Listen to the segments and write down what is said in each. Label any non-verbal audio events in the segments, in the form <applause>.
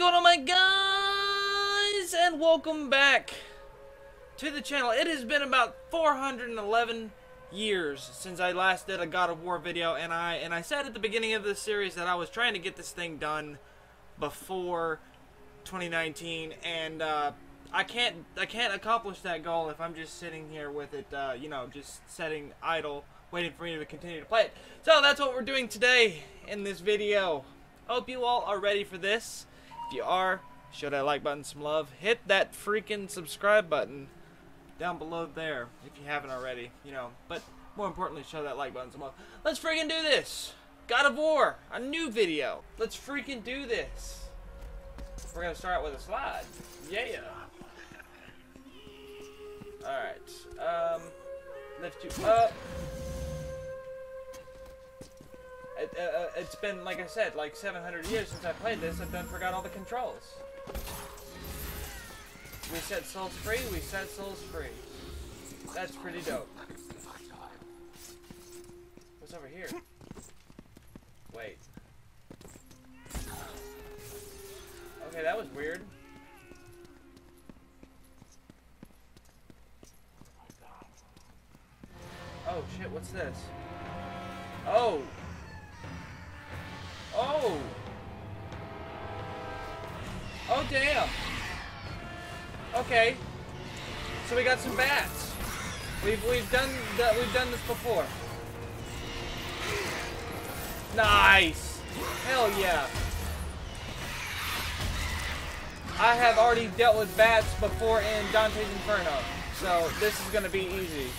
going on my guys and welcome back to the channel. It has been about 411 years since I last did a God of War video and I and I said at the beginning of this series that I was trying to get this thing done before 2019 and uh, I can't I can't accomplish that goal if I'm just sitting here with it uh, you know just setting idle waiting for me to continue to play it. So that's what we're doing today in this video. Hope you all are ready for this. If you are, show that like button some love. Hit that freaking subscribe button down below there if you haven't already, you know. But more importantly, show that like button some love. Let's freaking do this. God of War, a new video. Let's freaking do this. We're gonna start with a slide. Yeah. Alright. Um, lift you up. It, uh, uh, it's been, like I said, like 700 years since I played this. I've done forgot all the controls. We set souls free, we set souls free. That's pretty dope. What's over here? Wait. Okay, that was weird. Oh shit, what's this? Oh! Oh! Oh, damn. Okay. So we got some bats. We've we've done that. We've done this before. Nice. Hell yeah. I have already dealt with bats before in Dante's Inferno, so this is gonna be easy.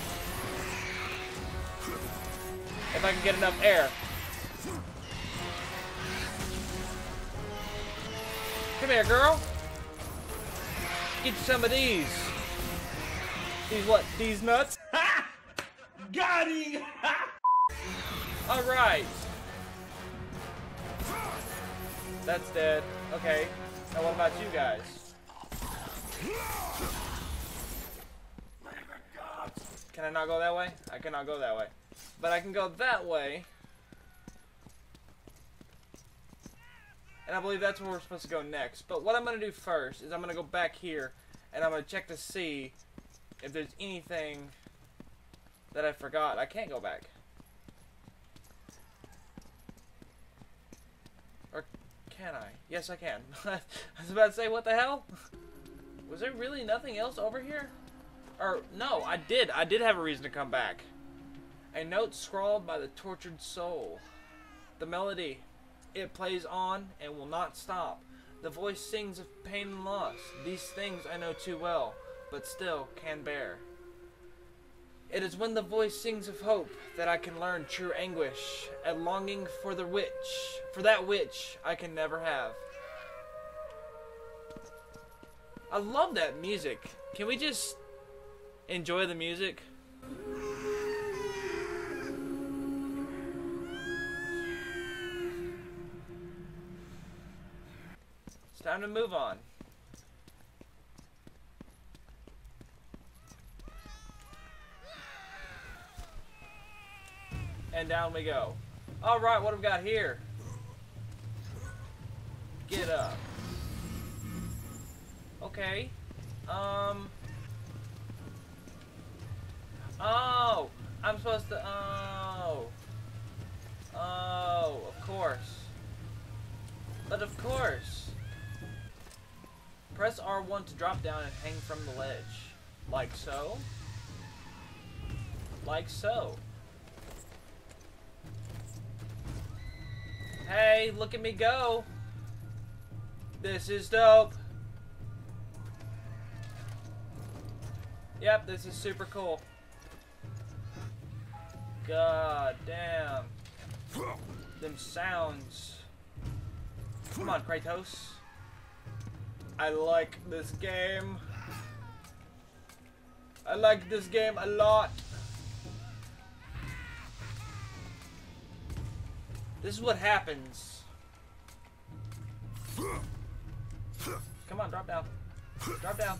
If I can get enough air. Come here, girl. Get you some of these. These what? These nuts? <laughs> Ha! Got him! <laughs> Alright. That's dead. Okay. Now what about you guys? Can I not go that way? I cannot go that way. But I can go that way. And I believe that's where we're supposed to go next. But what I'm going to do first is I'm going to go back here and I'm going to check to see if there's anything that I forgot. I can't go back. Or can I? Yes, I can. <laughs> I was about to say, what the hell? Was there really nothing else over here? Or, no, I did. I did have a reason to come back. A note scrawled by the tortured soul. The melody it plays on and will not stop. The voice sings of pain and loss. These things I know too well, but still can bear. It is when the voice sings of hope that I can learn true anguish, a longing for the which, for that which I can never have. I love that music. Can we just enjoy the music? It's time to move on. And down we go. Alright, what have we got here? Get up. Okay. Um. Oh! I'm supposed to. Oh. Oh, of course. But of course. Press R1 to drop down and hang from the ledge. Like so. Like so. Hey, look at me go. This is dope. Yep, this is super cool. God damn. Them sounds. Come on, Kratos. I like this game. I like this game a lot. This is what happens. Come on, drop down. Drop down.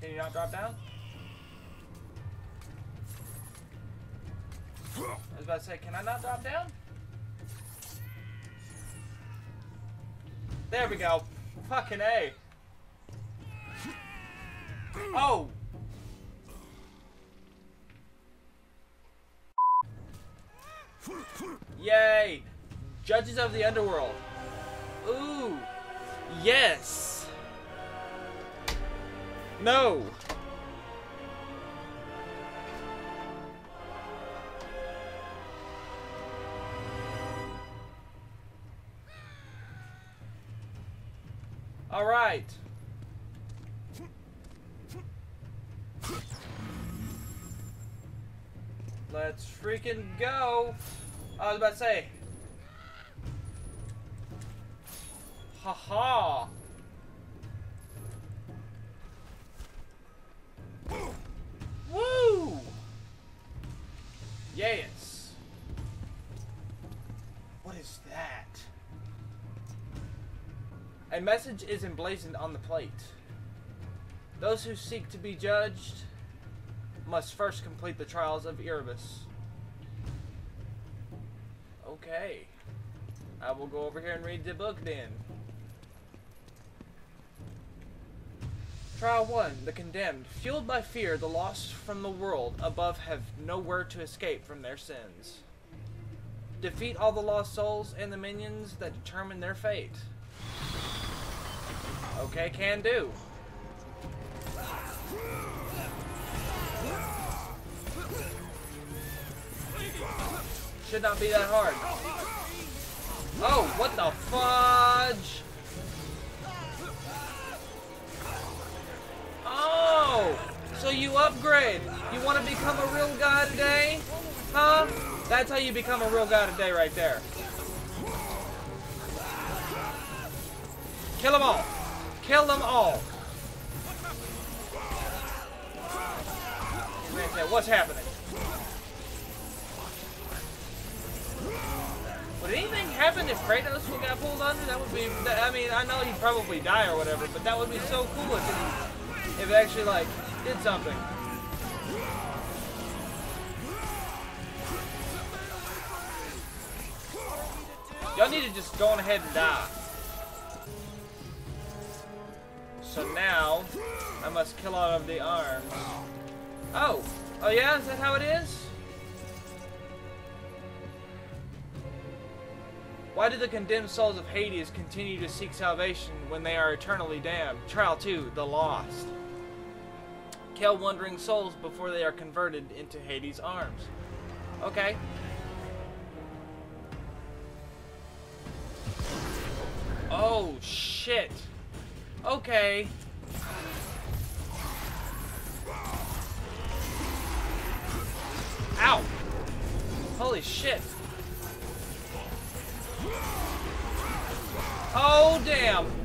Can you not drop down? I was about to say, can I not drop down? There we go. Fucking A. Oh! Yay! Judges of the Underworld. Ooh! Yes! No! Alright. Let's freaking go. I was about to say. Haha. -ha. A message is emblazoned on the plate. Those who seek to be judged must first complete the trials of Erebus. Okay. I will go over here and read the book then. Trial 1. The Condemned. Fueled by fear, the lost from the world above have nowhere to escape from their sins. Defeat all the lost souls and the minions that determine their fate. Okay, can do. Should not be that hard. Oh, what the fudge? Oh, so you upgrade. You want to become a real guy today? Huh? That's how you become a real guy today right there. Kill them all. Kill them all. What's happening? Would anything happen if Kratos got pulled under? That would be, I mean, I know he'd probably die or whatever, but that would be so cool if it, if it actually, like, did something. Y'all need to just go on ahead and die. So now, I must kill all of the arms. Oh! Oh yeah? Is that how it is? Why do the condemned souls of Hades continue to seek salvation when they are eternally damned? Trial 2, The Lost. Kill wandering souls before they are converted into Hades' arms. Okay. Oh, shit. Okay. Ow! Holy shit. Oh, damn.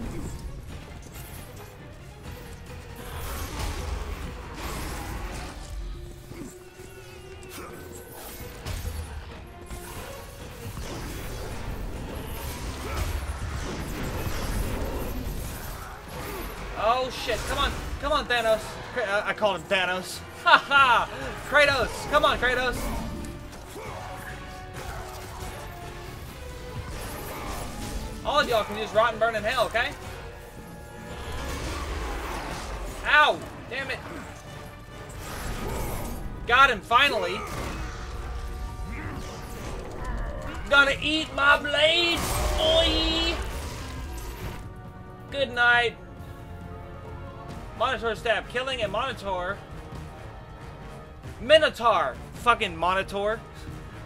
Called him Thanos. <laughs> Ha ha! Kratos, come on Kratos. All of y'all can just rot and burn in hell, okay? Ow! Damn it. Got him, finally. Gonna eat my blade, boy! Good night. Monitor stab. Killing a Monitor. Minotaur. Fucking Monitor.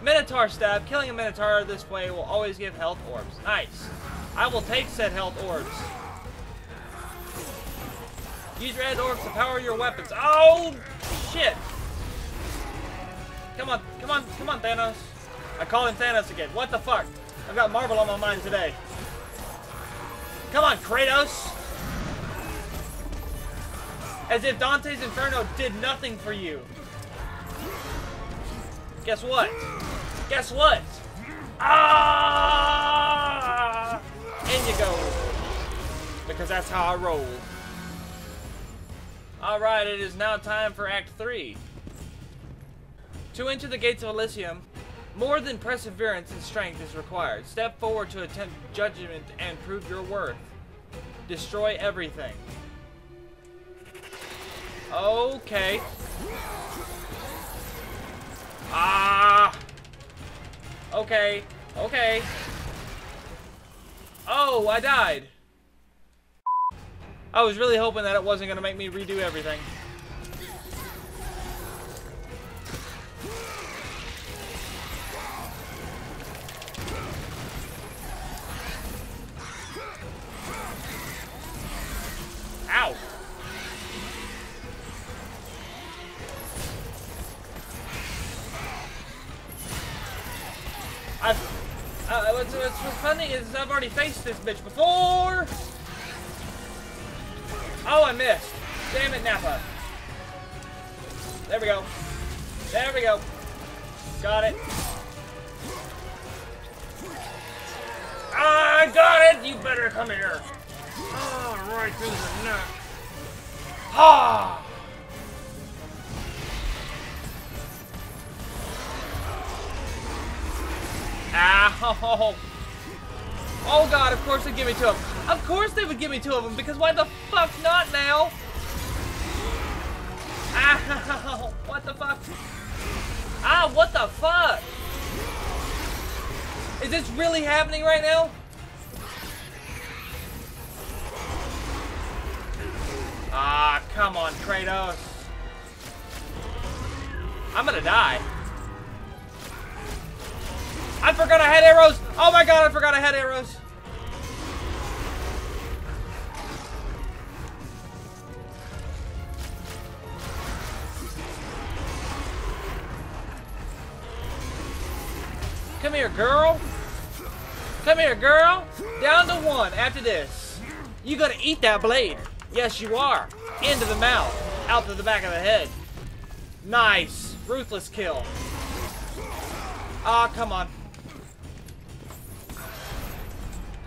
Minotaur stab. Killing a Minotaur this way will always give health orbs. Nice. I will take said health orbs. Use your red orbs to power your weapons. Oh, shit. Come on, come on, come on, Thanos. I call him Thanos again. What the fuck? I've got Marvel on my mind today. Come on, Kratos. As if Dante's Inferno did nothing for you. Guess what? Guess what? Ah! In you go. Because that's how I roll. Alright, it is now time for Act 3. To enter the gates of Elysium, more than perseverance and strength is required. Step forward to attempt judgment and prove your worth. Destroy everything. Okay. Ah! Okay. Okay. Oh, I died. I was really hoping that it wasn't going to make me redo everything. Faced this bitch before. Oh, I missed. Damn it, Nappa. There we go. There we go. Got it. I got it! You better come here. Oh, right through the neck. Ah! Ow! <laughs> Oh god, of course they'd give me two of them. Of course they would give me two of them, because why the fuck not now? Ow! <laughs> What the fuck? Ah, what the fuck? Is this really happening right now? Ah, come on, Kratos. I'm gonna die. I forgot I had arrows! Oh my god, I forgot I had arrows! Come here, girl. Come here, girl. Down to one after this. You gonna eat that blade. Yes, you are. Into the mouth. Out to the back of the head. Nice. Ruthless kill. Ah, oh, come on.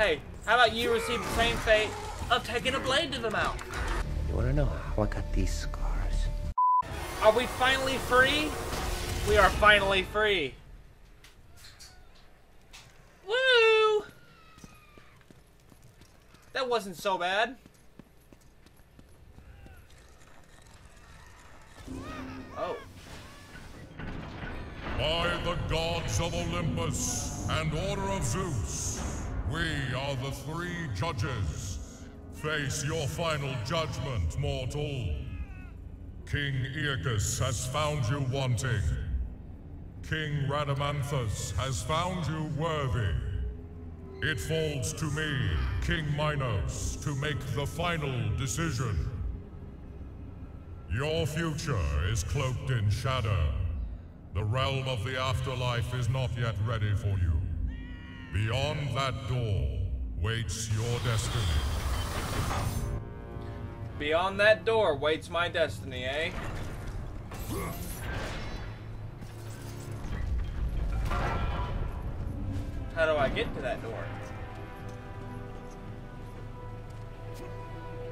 Hey, how about you receive the same fate of taking a blade to the mouth? You wanna know how I got these scars? Are we finally free? We are finally free. Woo! That wasn't so bad. Oh. By the gods of Olympus and Order of Zeus, we are the three judges. Face your final judgment, mortal. King Aeacus has found you wanting. King Rhadamanthus has found you worthy. It falls to me, King Minos, to make the final decision. Your future is cloaked in shadow. The realm of the afterlife is not yet ready for you. Beyond that door waits your destiny. Beyond that door waits my destiny, eh? How do I get to that door?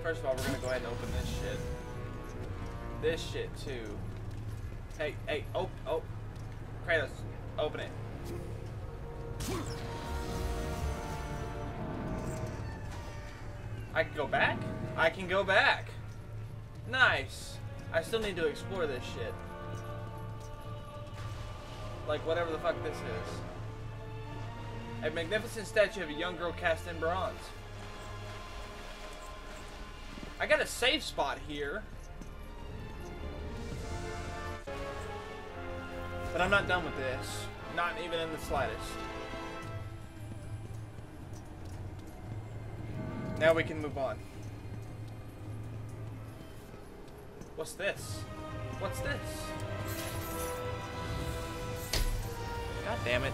First of all, we're gonna go ahead and open this shit. This shit too. Hey, hey, oh, oh. Kratos, open it. I can go back? I can go back. Nice. I still need to explore this shit. Like whatever the fuck this is. A magnificent statue of a young girl cast in bronze. I got a safe spot here. But I'm not done with this. Not even in the slightest. Now we can move on. What's this? What's this? God damn it.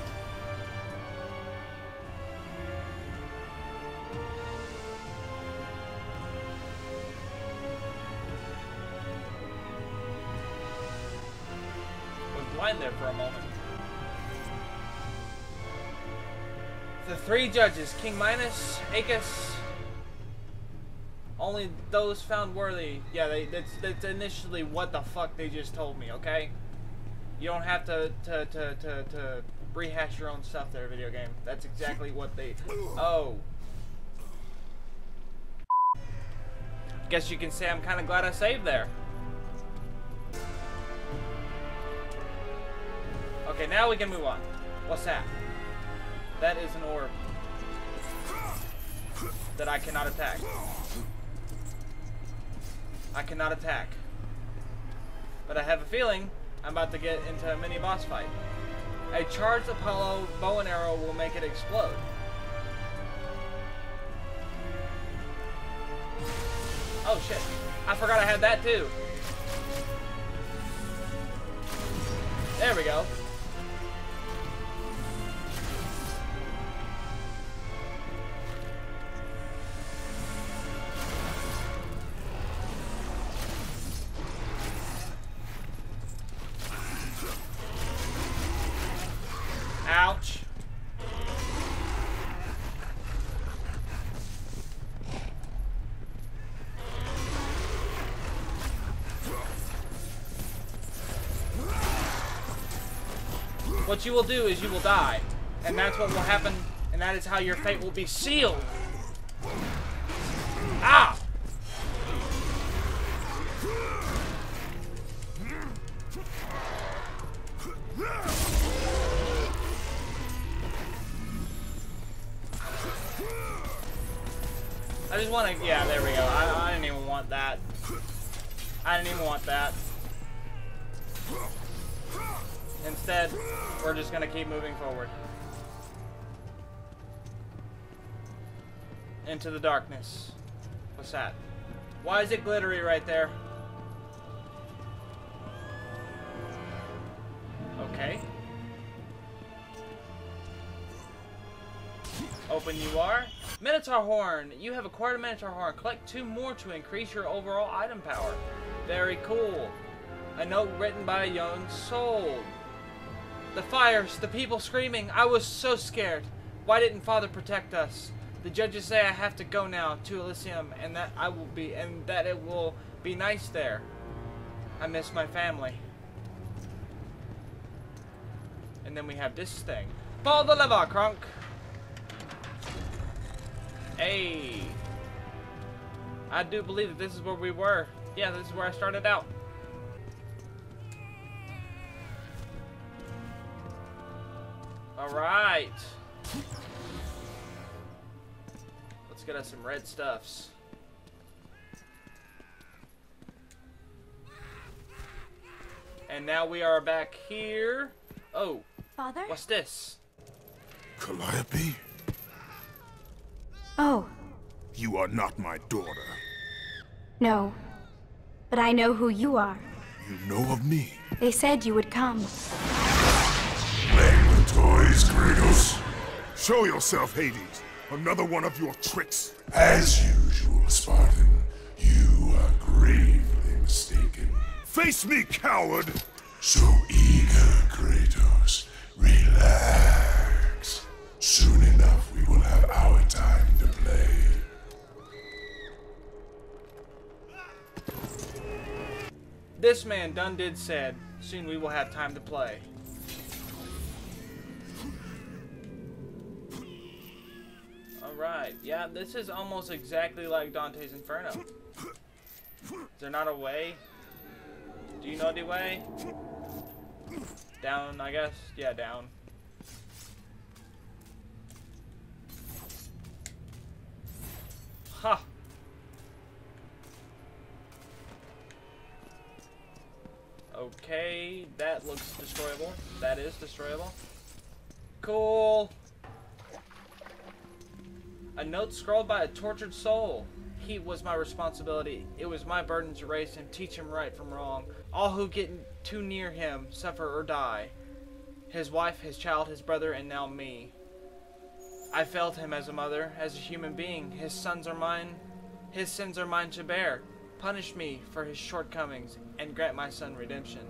Was blind there for a moment. The three judges, King Minos, Aeacus, only those found worthy. Yeah, they, that's, that's initially what the fuck they just told me, okay? You don't have to, to, to, to, to rehash your own stuff there, video game. That's exactly what they... Oh. Guess you can say I'm kind of glad I saved there. Okay, now we can move on. What's that? That is an orb that I cannot attack. I cannot attack. But I have a feeling I'm about to get into a mini boss fight. A charged Apollo bow and arrow will make it explode. Oh shit. I forgot I had that too. There we go. What you will do is you will die. And that's what will happen, and that is how your fate will be sealed. Ah! I just want to, yeah, there we go. I, I didn't even want that. I didn't even want that. Instead, we're just gonna keep moving forward. Into the darkness. What's that? Why is it glittery right there? Okay. Open you are. Minotaur Horn. You have acquired a Minotaur Horn. Collect two more to increase your overall item power. Very cool. A note written by a young soul. The fires, the people screaming. I was so scared. Why didn't Father protect us? The judges say I have to go now to Elysium and that I will be and that it will be nice there. I miss my family. And then we have this thing. Follow the lever, Crunk. Hey. I do believe that this is where we were. Yeah, this is where I started out. Alright. Let's get us some red stuffs. And now we are back here. Oh, Father? what's this? Calliope, Oh, you are not my daughter. no. But I know who you are. You know of me. They said you would come. Playing Kratos. Show yourself, Hades. Another one of your tricks. As usual, Spartan, you are gravely mistaken. Face me, coward! So eager, Kratos. Relax. Soon enough, we will have our time to play. This man done did said, soon we will have time to play. Yeah, this is almost exactly like Dante's Inferno. Is there not a way? Do you know the way? Down, I guess? Yeah, down. Ha! Okay, that looks destroyable. That is destroyable. Cool. A note scrawled by a tortured soul. He was my responsibility. It was my burden to raise him, teach him right from wrong. All who get too near him suffer or die. His wife, his child, his brother, and now me. I failed him as a mother, as a human being. His sons are mine. His sins are mine to bear. Punish me for his shortcomings and grant my son redemption.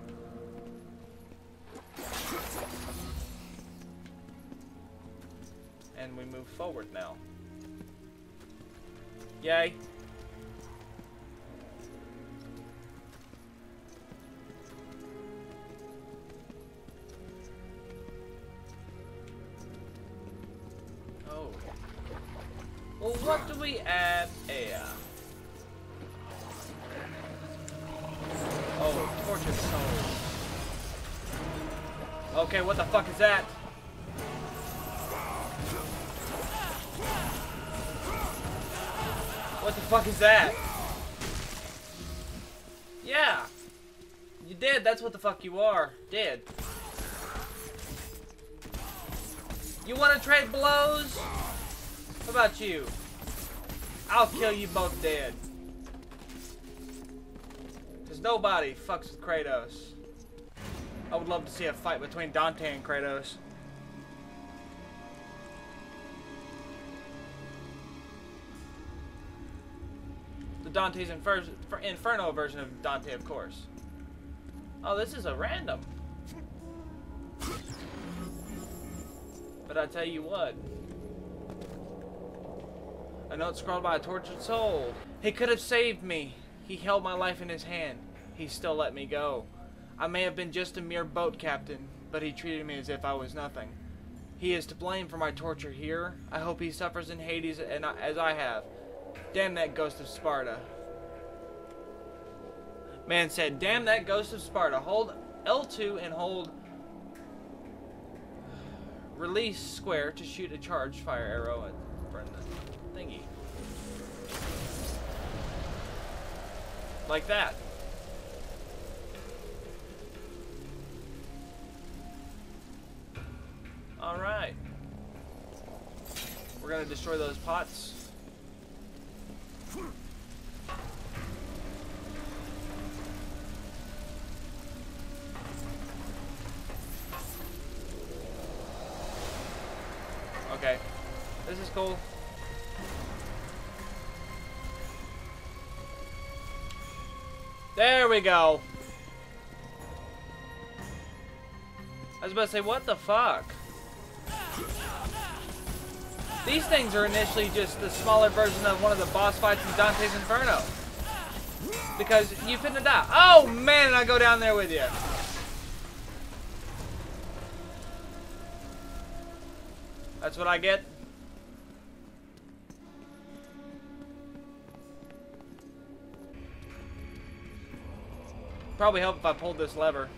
And we move forward now. Yay. Oh. Well, what do we add here? Oh, tortured soul. Okay, what the fuck is that? Fuck is that? Yeah. You did, that's what the fuck you are. Dead. You wanna trade blows? How about you? I'll kill you both dead. Cause nobody fucks with Kratos. I would love to see a fight between Dante and Kratos. Dante's Infer Inferno version of Dante, of course. Oh, this is a random. But I tell you what. A note scrawled by a tortured soul. He could have saved me. He held my life in his hand. He still let me go. I may have been just a mere boat captain, but he treated me as if I was nothing. He is to blame for my torture here. I hope he suffers in Hades and as I have. Damn that ghost of Sparta. Man said, damn that ghost of Sparta. Hold L2 and hold release square to shoot a charged fire arrow at Brenda thingy. Like that. Alright. We're gonna destroy those pots. Okay. There we go. I was about to say, what the fuck? These things are initially just the smaller version of one of the boss fights in Dante's Inferno. Because you finna die. Oh man, I go down there with you. That's what I get. Probably help if I pulled this lever.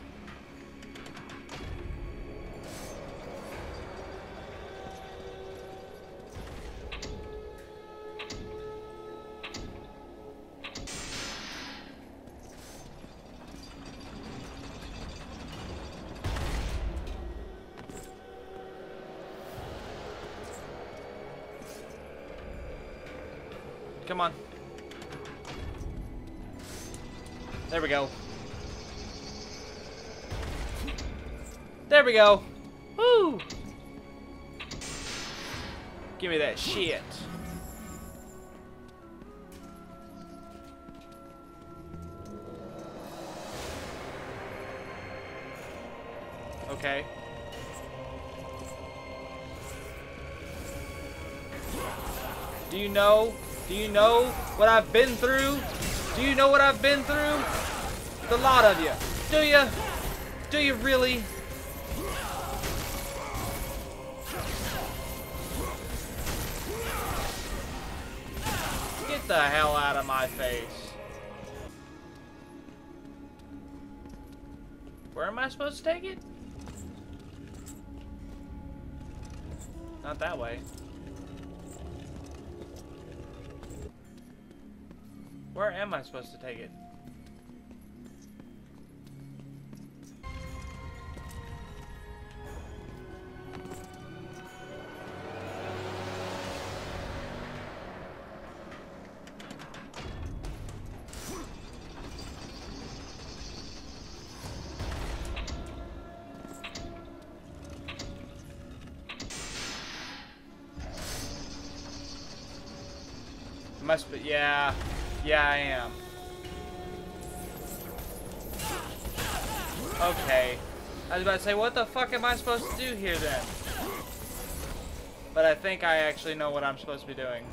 Go. Woo! Give me that shit. Okay. Do you know? Do you know what I've been through? Do you know what I've been through? The lot of you. Do you? Do you really? Get the hell out of my face. Where am I supposed to take it? Not that way. Where am I supposed to take it? Be, yeah. Yeah, I am. Okay. I was about to say, what the fuck am I supposed to do here then? But I think I actually know what I'm supposed to be doing.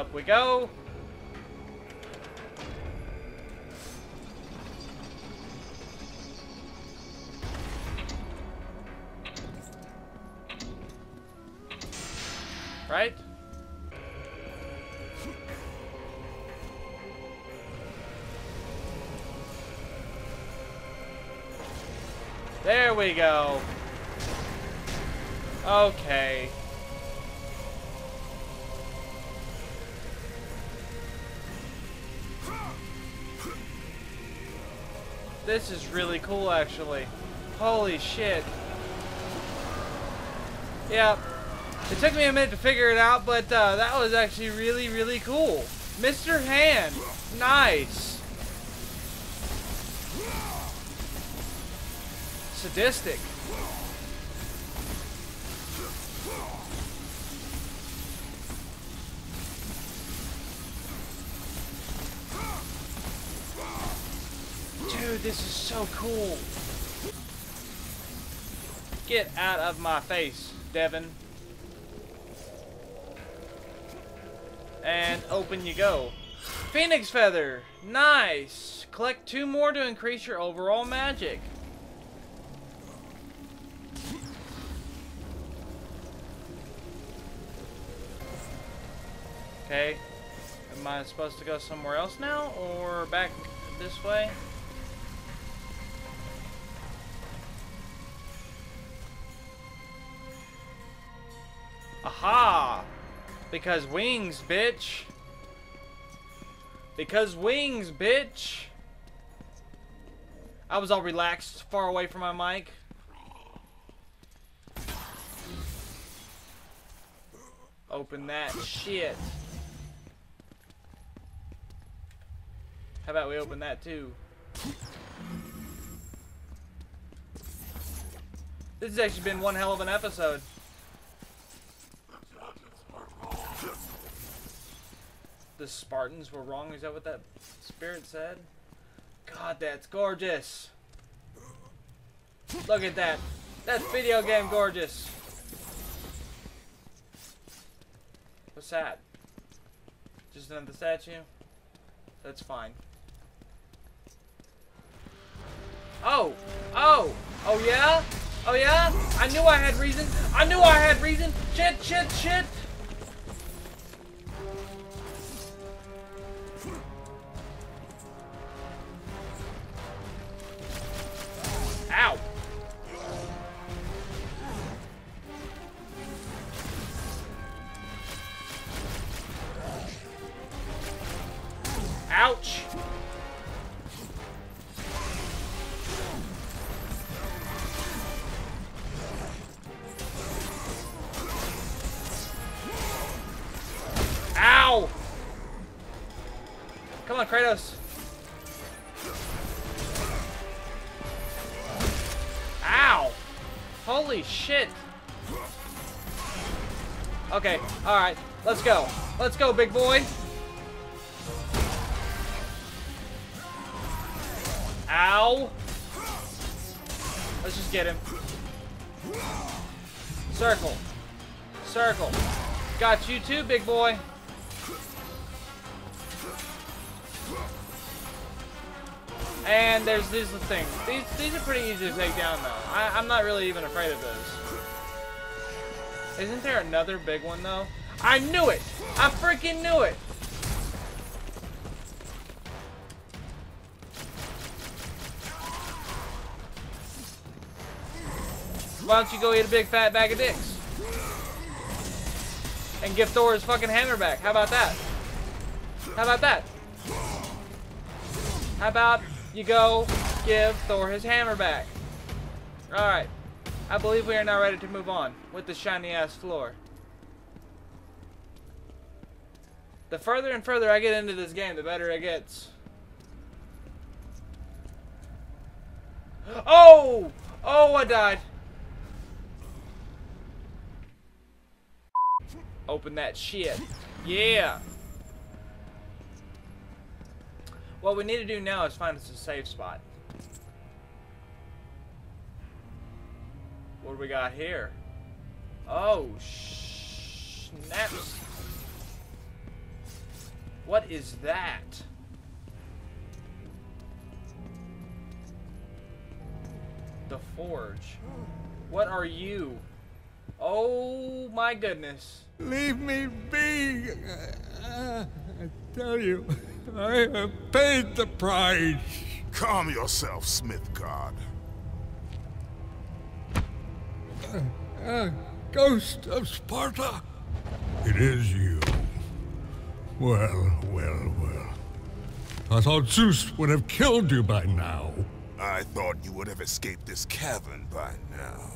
Up we go. Right? There we go. Okay. This is really cool, actually. Holy shit. Yeah. It took me a minute to figure it out, but uh, that was actually really, really cool. Mr. Hand. Nice. Sadistic. So cool. Get out of my face, Devin. And open you go. Phoenix Feather. Nice. Collect two more to increase your overall magic. Okay. Am I supposed to go somewhere else now? Or back this way? Aha! Because wings, bitch! Because wings, bitch! I was all relaxed, far away from my mic. Open that shit. How about we open that too? This has actually been one hell of an episode. The Spartans were wrong, is that what that spirit said? God, that's gorgeous. Look at that. That's video game gorgeous. What's that? Just another statue? That's fine. Oh! Oh! Oh yeah? Oh yeah? I knew I had reason. I knew I had reason. Shit, shit, shit! Holy shit! Okay, alright. Let's go. Let's go, big boy. Ow! Let's just get him. Circle. Circle. Got you too, big boy. And there's these things. These these are pretty easy to take down though. I, I'm not really even afraid of those. Isn't there another big one though? I knew it! I freaking knew it! Why don't you go eat a big fat bag of dicks? And give Thor his fucking hammer back. How about that? How about that? How about you go give Thor his hammer back? Alright. I believe we are now ready to move on with the shiny ass floor. The further and further I get into this game, the better it gets. <gasps> Oh! Oh, I died. Open that shit. Yeah. What we need to do now is find us a safe spot. What do we got here? Oh, snaps. What is that? The forge. What are you? Oh my goodness. Leave me be. I tell you. I have paid the price. Calm yourself, Smith God. Uh, ghost of Sparta. It is you. Well, well, well. I thought Zeus would have killed you by now. I thought you would have escaped this cavern by now.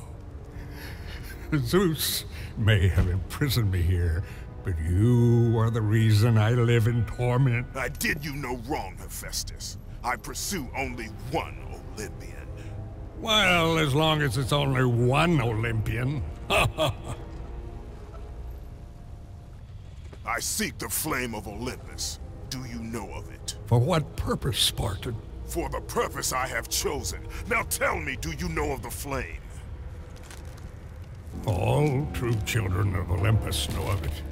Zeus may have imprisoned me here, but you are the reason I live in torment. I did you no wrong, Hephaestus. I pursue only one Olympian. Well, as long as it's only one Olympian. <laughs> I seek the flame of Olympus. Do you know of it? For what purpose, Spartan? For the purpose I have chosen. Now tell me, do you know of the flame? All true children of Olympus know of it.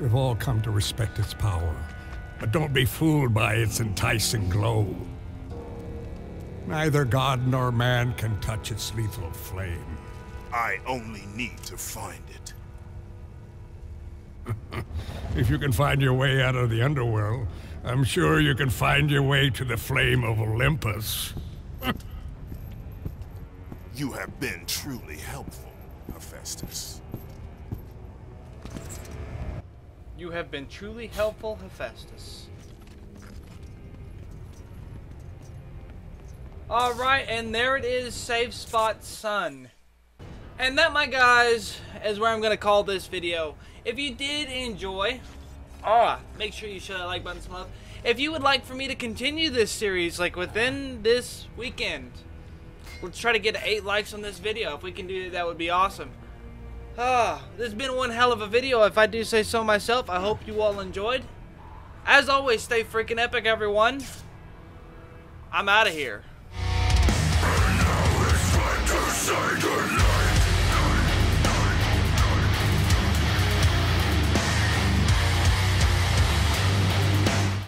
We've all come to respect its power, but don't be fooled by its enticing glow. Neither god nor man can touch its lethal flame. I only need to find it. <laughs> If you can find your way out of the underworld, I'm sure you can find your way to the flame of Olympus. <laughs> You have been truly helpful, Hephaestus. You have been truly helpful, Hephaestus. Alright, and there it is, Save Spot Sun. And that, my guys, is where I'm going to call this video. If you did enjoy, ah, make sure you show that like button some love. If you would like for me to continue this series, like within this weekend, let's try to get 8 likes on this video. If we can do that, that would be awesome. Ah, this has been one hell of a video, if I do say so myself. I hope you all enjoyed. As always, stay freaking epic, everyone. I'm out of here.